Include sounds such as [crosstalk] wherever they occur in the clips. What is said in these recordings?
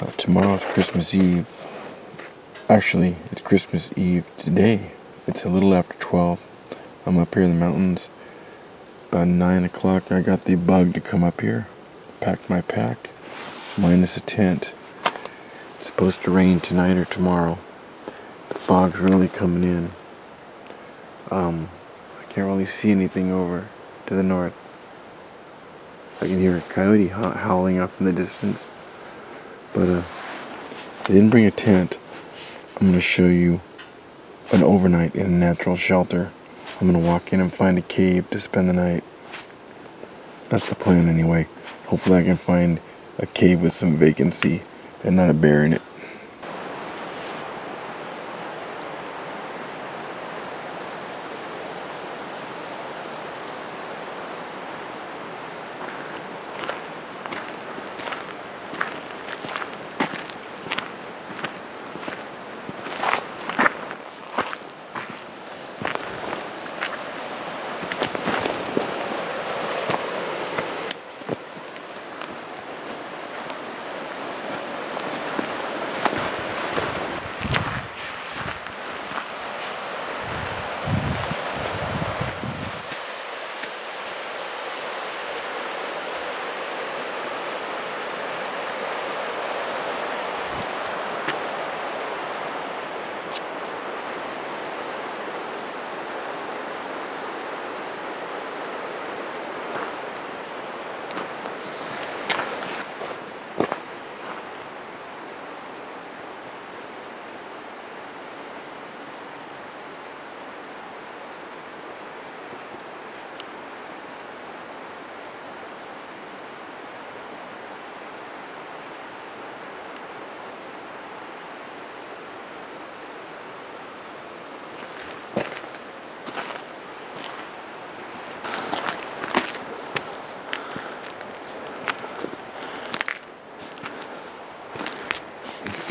Uh, tomorrow's Christmas Eve. Actually, it's Christmas Eve today. It's a little after 12. I'm up here in the mountains. About 9 o'clock, I got the bug to come up here. Packed my pack, minus a tent. It's supposed to rain tonight or tomorrow. The fog's really coming in. Um, I can't really see anything over to the north. I can hear a coyote howling off in the distance. But uh, I didn't bring a tent. I'm going to show you an overnight in a natural shelter. I'm going to walk in and find a cave to spend the night. That's the plan anyway. Hopefully I can find a cave with some vacancy and not a bear in it.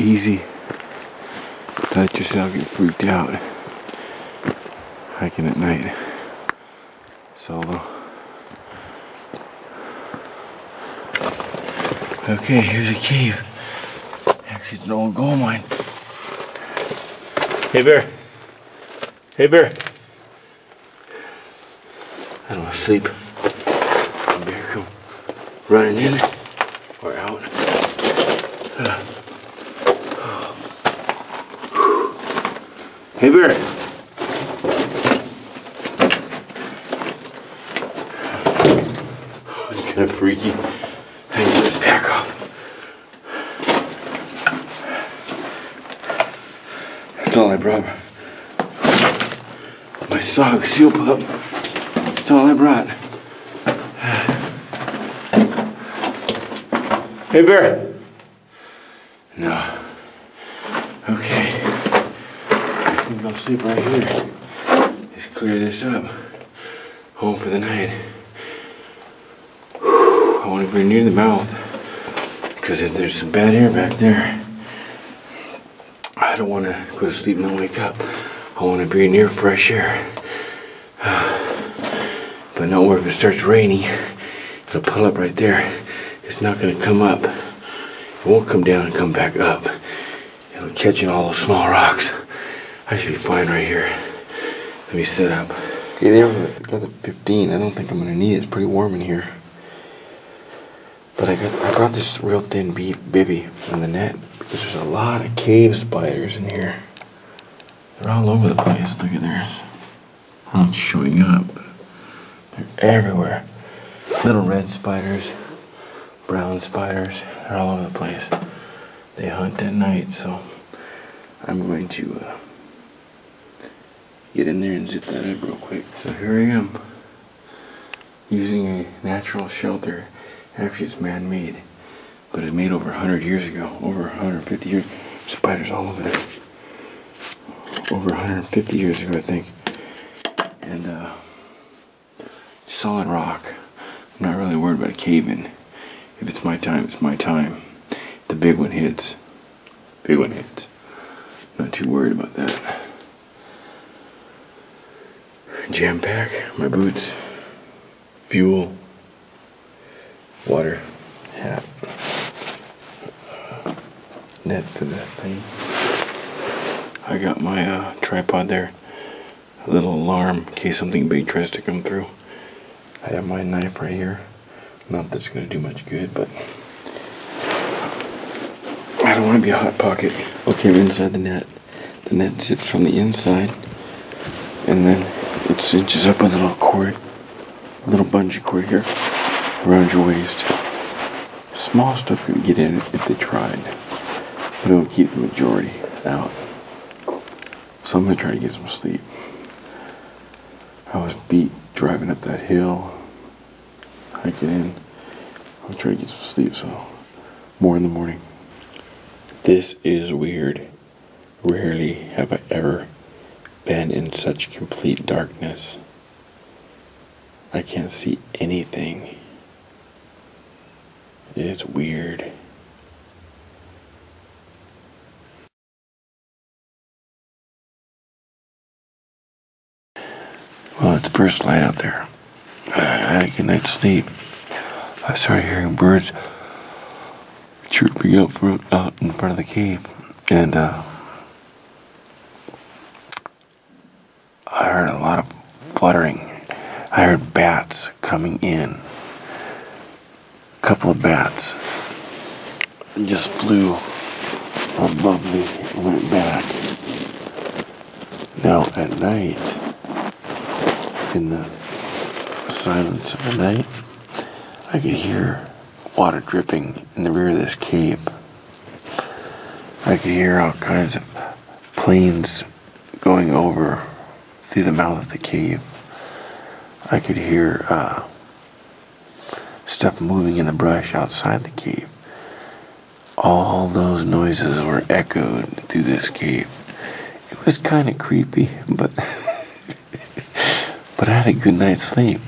Easy to let yourself get freaked out hiking at night solo. Okay, here's a cave. Actually, it's an old gold mine. Hey, bear. Hey, bear. I don't want to sleep. Bear come running in or out. Uh. Hey, Bear. Oh, it's kind of freaky. I need to his pack off. That's all I brought. My sock, seal pup. That's all I brought. Hey, Bear. No. think I'll sleep right here. Just clear this up. Home for the night. I want to be near the mouth. Because if there's some bad air back there, I don't want to go to sleep and then wake up. I want to be near fresh air. [sighs] But not where if it starts raining, it'll pull up right there. It's not going to come up. It won't come down and come back up. It'll catch in all those small rocks. I should be fine right here. Let me sit up. Okay, there we got the 15. I don't think I'm gonna need it. It's pretty warm in here. But I got I brought this real thin bivy on the net because there's a lot of cave spiders in here. They're all over the place. Look at theirs. I'm not showing up. They're everywhere. Little red spiders, brown spiders. They're all over the place. They hunt at night, so I'm going to. Uh, get in there and zip that up real quick. So here I am using a natural shelter. Actually, it's man-made, but it's made over 100 years ago, over 150 years. Spiders all over there. Over 150 years ago, I think. And uh, solid rock. I'm not really worried about a cave-in. If it's my time, it's my time. the big one hits, big one hits. Not too worried about that jam pack, my boots, fuel, water, hat. net for that thing. I got my uh, tripod there. A little alarm in case something big tries to come through. I have my knife right here. Not that it's going to do much good, but I don't want to be a hot pocket. Okay, we're inside the net. The net sits from the inside, and then it cinches up with a little cord, a little bungee cord here, around your waist. Small stuff could get in if they tried, but it will keep the majority out. So I'm gonna try to get some sleep. I was beat driving up that hill, hiking in. I'm trying to get some sleep, so more in the morning. This is weird. Rarely have I ever been in such complete darkness. I can't see anything. It is weird. Well, it's first light out there. I had a good night's sleep. I started hearing birds chirping out, from, out in front of the cave. And uh, I heard a lot of fluttering. I heard bats coming in. A couple of bats just flew above me and went back. Now at night, in the silence of the night, I could hear water dripping in the rear of this cave. I could hear all kinds of planes going over through the mouth of the cave. I could hear uh, stuff moving in the brush outside the cave. All those noises were echoed through this cave. It was kind of creepy, but [laughs] but I had a good night's sleep.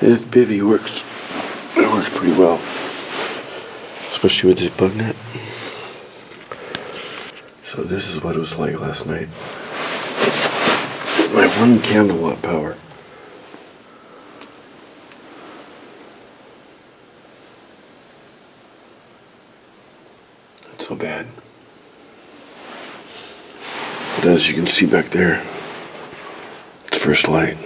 This bivy works. It works pretty well, especially with this bug net. So this is what it was like last night. My one candle watt power. Not so bad. But as you can see back there, it's first light.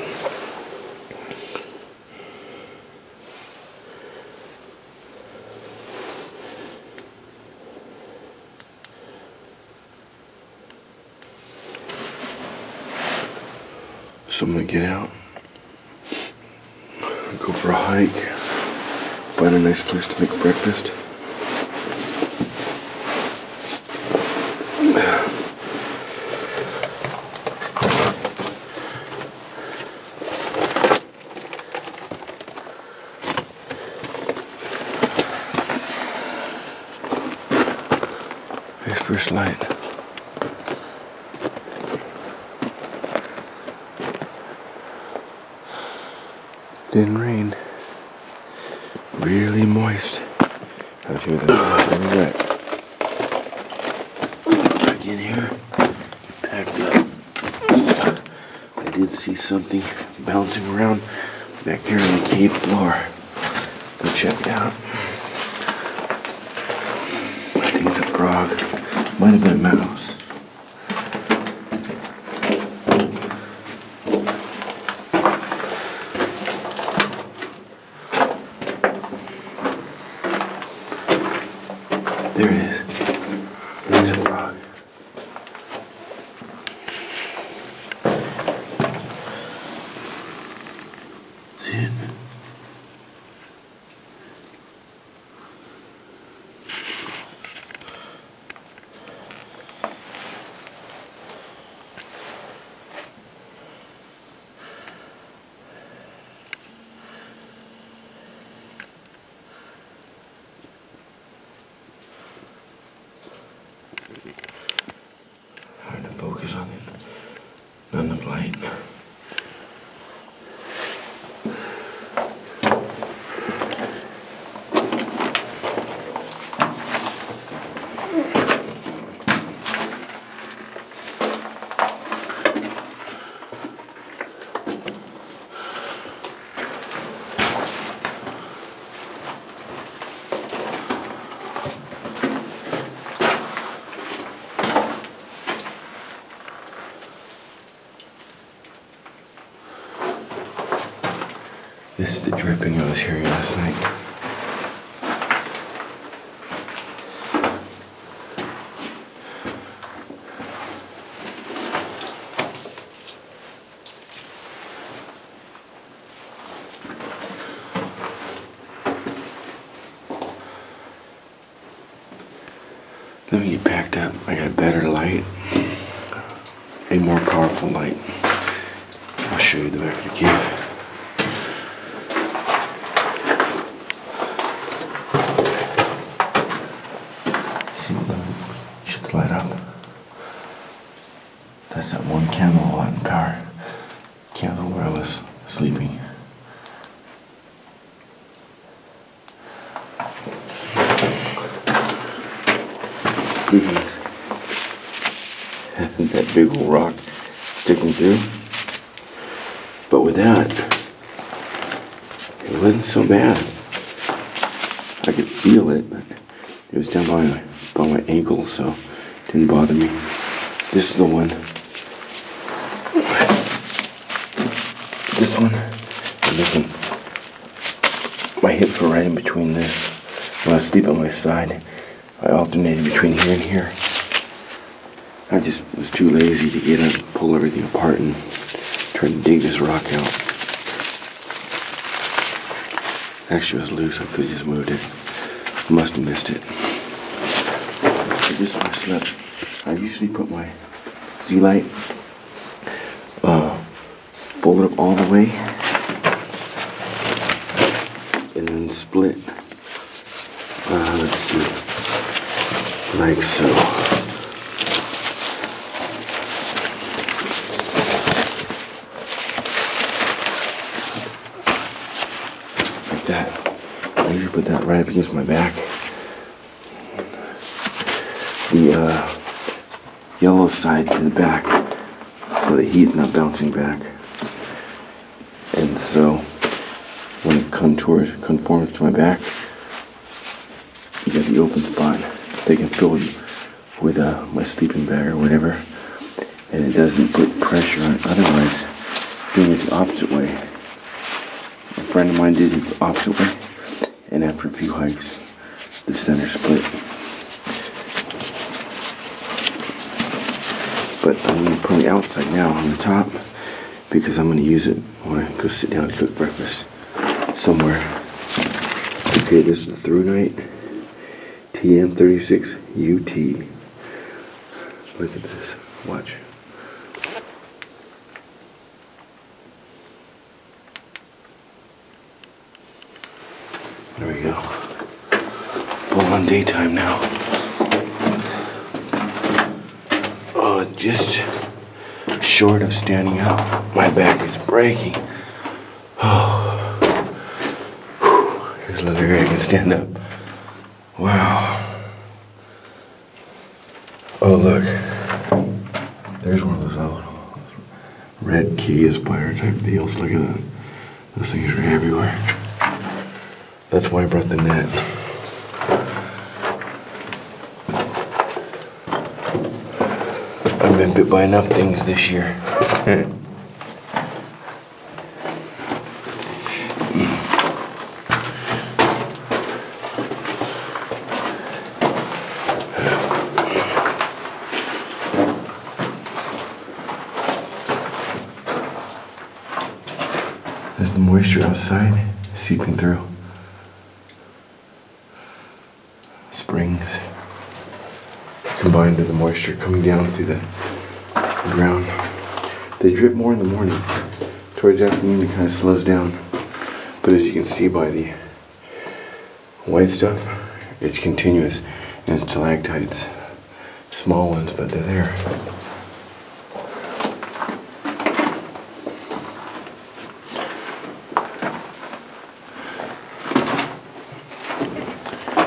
So I'm gonna get out, go for a hike, find a nice place to make breakfast. There's first light. Didn't rain. Really moist. Out here, that's really wet. Back in here, packed up. I did see something bouncing around back the cave floor. Go check it out. I think a frog. Might have been a mouse. Packed up. I got a better light, a more powerful light. I'll show you the back of the cave. See, let me shut the light up. That's that one candle watt in power. Candle where I was sleeping. that big old rock sticking through. But with that, it wasn't bad. I could feel it, but it was down by my, by my ankle, so it didn't bother me. This is the one. This one and this one. My hips were right in between this. When I sleeping on my side, I alternated between here and here. I just was too lazy to get up, pull everything apart, and try to dig this rock out. Actually, it was loose. I could have just moved it. I Must have missed it. This is where I. I usually put my Z-Lite, uh, fold it up all the way, and then split. Uh, let's see, like so. put that right up against my back. The uh, yellow side to the back so that he's not bouncing back. And so when it contours, conforms to my back, you got the open spot. They can fill you with uh, my sleeping bag or whatever. And it doesn't put pressure on it. Otherwise, doing it the opposite way. A friend of mine did it the opposite way and after a few hikes, the center split. But I'm going to put the outside now on the top because I'm going to use it when I go sit down and cook breakfast somewhere. Okay, this is the ThruNite TN36 UT. Look at this. Watch. There we go. Full on daytime now. Oh, just short of standing up. My back is breaking. Oh. [sighs] Here's another area I can stand up. Wow. Oh, look. There's one of those little red key aspire type deals. Look at that. Those things are everywhere. That's why I brought the net. I've been bit by enough things this year. There's the moisture outside seeping through. Combined the moisture coming down through the ground. They drip more in the morning. Towards afternoon it kind of slows down. But as you can see by the white stuff, it's continuous and it's stalactites. Small ones, but they're there.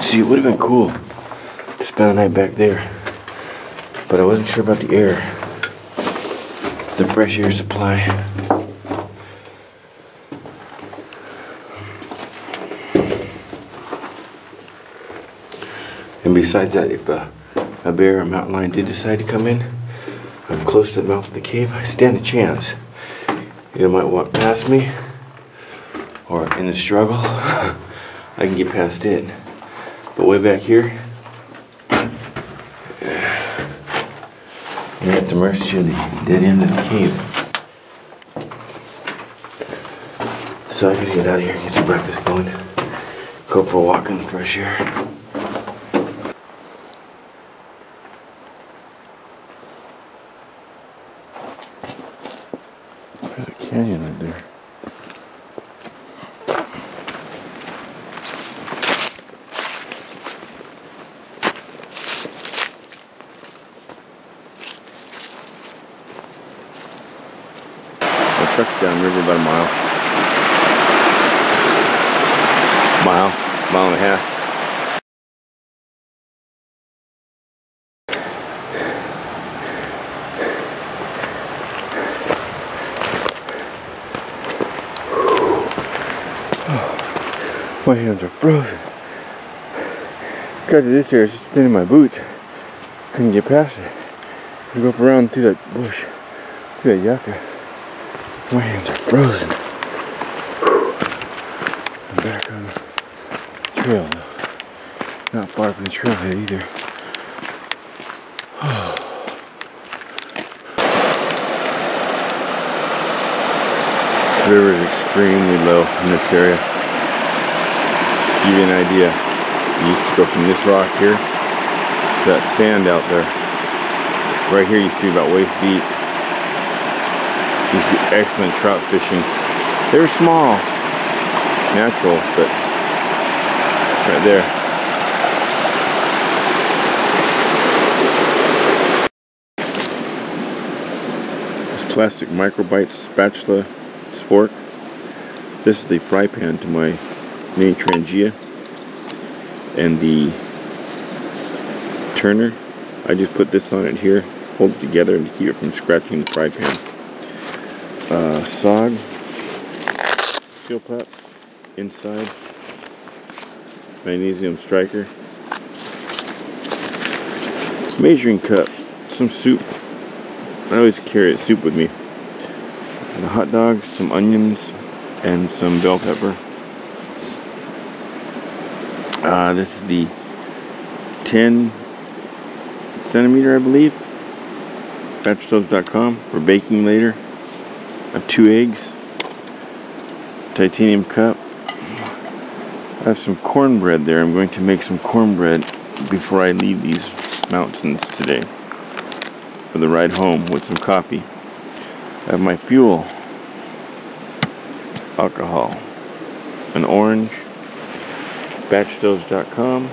See, it would have been cool to spend the night back there. But I wasn't sure about the air. The fresh air supply. And besides that, if a, a bear or mountain lion did decide to come in, I'm close to the mouth of the cave, I stand a chance. It might walk past me, or in the struggle, [laughs] I can get past it. But way back here, you're at the mercy of the dead end of the cave. So I gotta get out of here, and get some breakfast going, go for a walk in the fresh air. There's a canyon truck's downriver about a mile. Mile, mile and a half. My hands are frozen. Got to this area, just spinning my boots. Couldn't get past it. I go up around through that bush, through that yucca. My hands are frozen. I'm back on the trail though. Not far from the trailhead either. The river is extremely low in this area. To give you an idea, you used to go from this rock here to that sand out there. Right here used to be about waist deep. Be excellent trout fishing. They were small, natural, but right there. This plastic microbite spatula spork. This is the fry pan to my mini Trangia. And the turner, I just put this on it here, hold it together to keep it from scratching the fry pan. Uh, sog, steel plat, inside, magnesium striker, measuring cup, some soup. I always carry soup with me. And a hot dog, some onions, and some bell pepper. Uh, this is the 10 centimeter, I believe. Batchstoves.com for baking later. Have two eggs, titanium cup. I have some cornbread there. I'm going to make some cornbread before I leave these mountains today for the ride home with some coffee. I have my fuel, alcohol, an orange, batchstoves.com.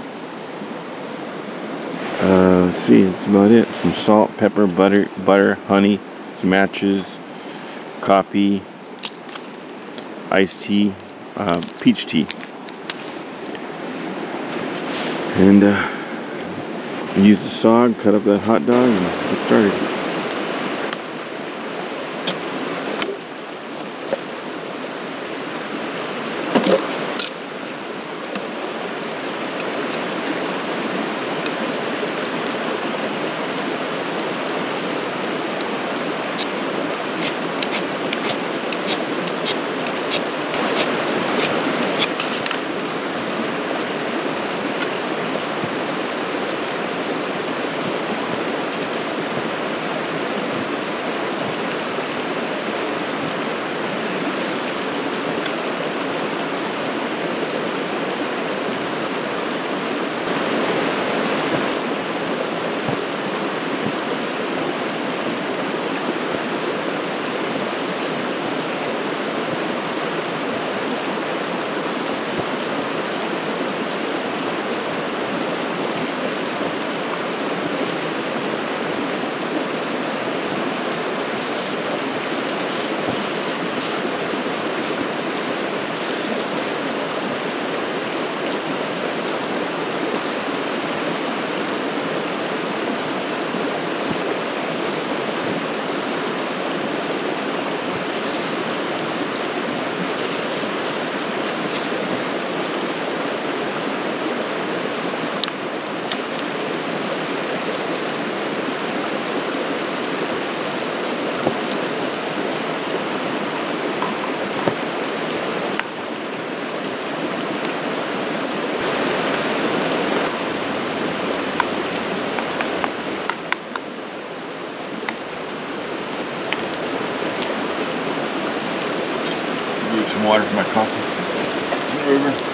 Uh, let's see, that's about it. Some salt, pepper, butter, butter, honey, some matches, coffee, iced tea, uh, peach tea. And uh, use the sog, cut up that hot dog, and get started. Some water for my coffee. River.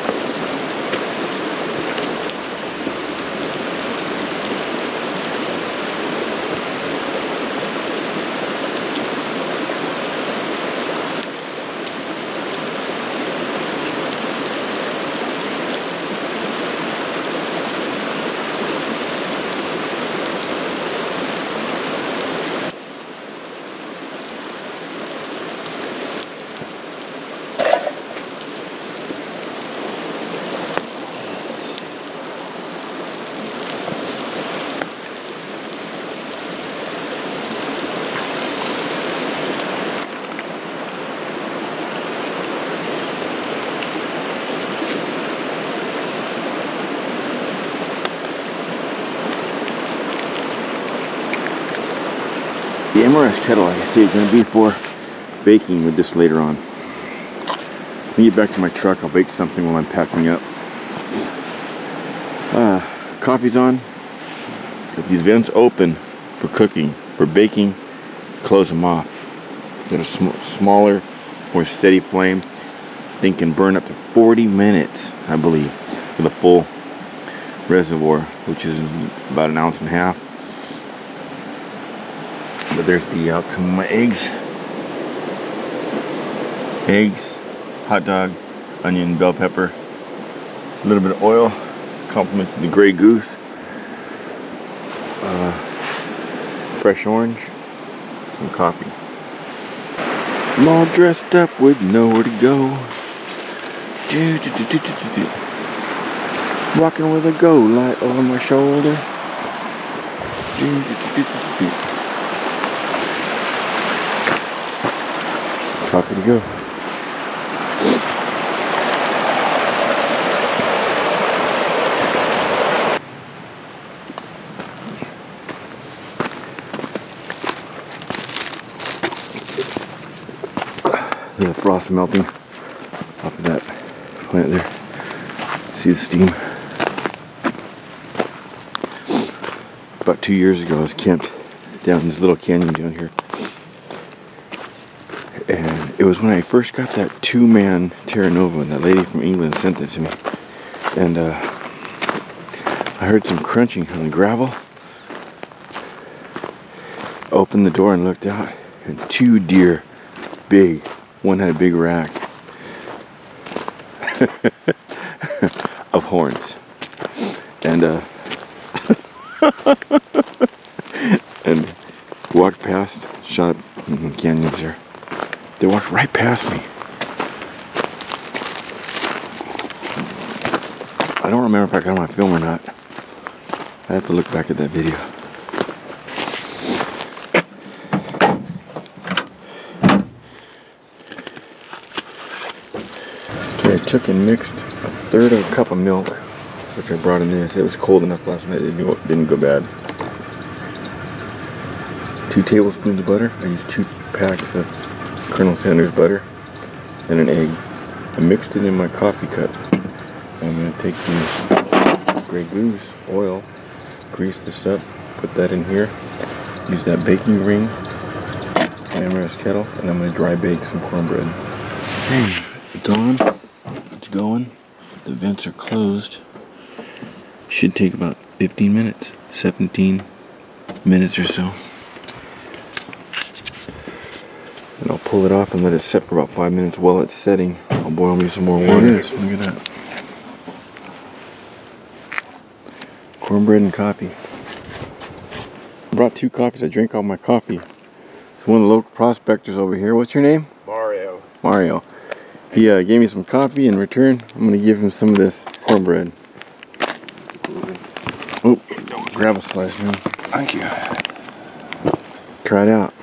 MSR kettle, like I say, is going to be for baking with this later on. Get back to my truck, I'll bake something while I'm packing up. Uh, coffee's on. Got these vents open for cooking. For baking, close them off. Get a sm smaller, more steady flame. Thing can burn up to 40 minutes, I believe, with a full reservoir, which is about an ounce and a half. But there's the outcome of my eggs. Eggs, hot dog, onion, bell pepper, a little bit of oil, complementing the Grey Goose, uh, fresh orange, some coffee. I'm all dressed up with nowhere to go. Walking with a go light over my shoulder. Coffee to go. The frost melting off of that plant there. See the steam. About two years ago, I was camped down in this little canyon down here was when I first got that two-man Terra Nova, and that lady from England sent this to me. And uh, I heard some crunching on the gravel. Opened the door and looked out, and two deer, big. One had a big rack [laughs] of horns. And uh, [laughs] and walked past, shot canyons there. They walked right past me. I don't remember if I got my film or not. I have to look back at that video. Okay, I took and mixed a third of a cup of milk, which I brought in this. It was cold enough last night, it didn't go bad. Two tablespoons of butter. I used two packs of Colonel Sanders butter and an egg. I mixed it in my coffee cup. I'm going to take some Grey Goose oil, grease this up, put that in here, use that baking ring, my kettle, and I'm going to dry bake some cornbread. Okay, it's on, it's going, the vents are closed. Should take about 15 minutes, 17 minutes or so. And I'll pull it off and let it set for about five minutes while it's setting. I'll boil me some more water. It is. Look at that. Cornbread and coffee. I brought two coffees. I drank all my coffee. It's one of the local prospectors over here. What's your name? Mario. Mario. He uh, gave me some coffee in return. I'm going to give him some of this cornbread. Oh, grab a slice, man. Thank you. Try it out.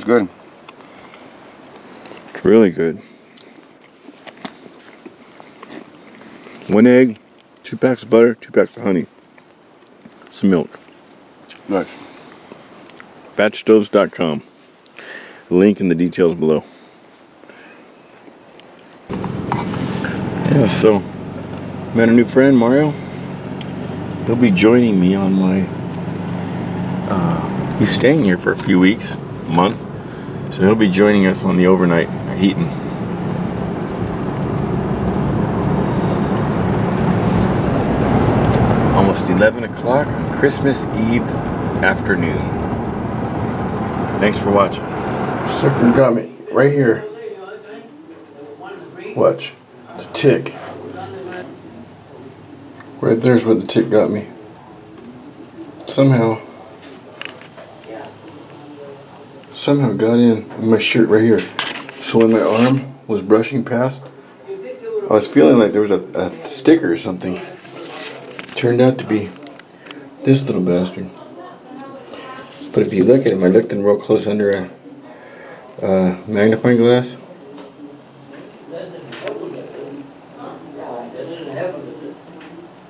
That's good. It's really good. One egg, two packs of butter, two packs of honey, some milk. Nice. Batchstoves.com. Link in the details below. Yeah, so met a new friend, Mario. He'll be joining me on my Uh, he's staying here for a few weeks, month, so he'll be joining us on the overnight at Heaton. Almost 11 o'clock on Christmas Eve afternoon. Thanks for watching. Sucker got me right here. Watch. A tick. Right there's where the tick got me. Somehow. Somehow got in my shirt right here. So when my arm was brushing past, I was feeling like there was a, a sticker or something. Turned out to be this little bastard. But if you look at him, I looked in real close under a uh, magnifying glass.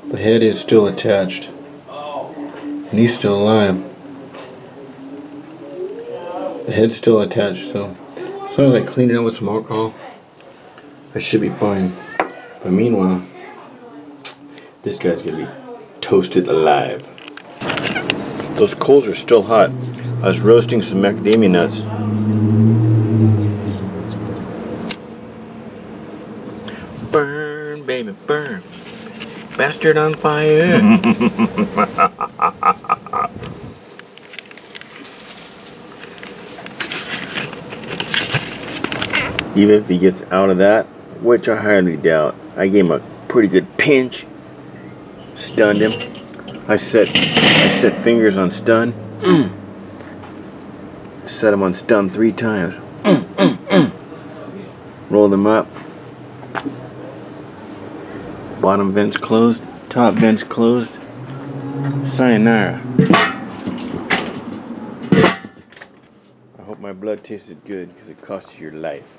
The head is still attached. And he's still alive. The head's still attached, so as long as I clean it out with some alcohol, I should be fine. But meanwhile, this guy's gonna be toasted alive. Those coals are still hot. I was roasting some macadamia nuts. Burn, baby, burn. Bastard on fire. [laughs] Even if he gets out of that, which I highly doubt, I gave him a pretty good pinch. Stunned him. I set I set fingers on stun. [clears throat] set him on stun three times. [clears throat] Roll them up. Bottom vents closed, top vents closed. Sayonara. I hope my blood tasted good because it costs you your life.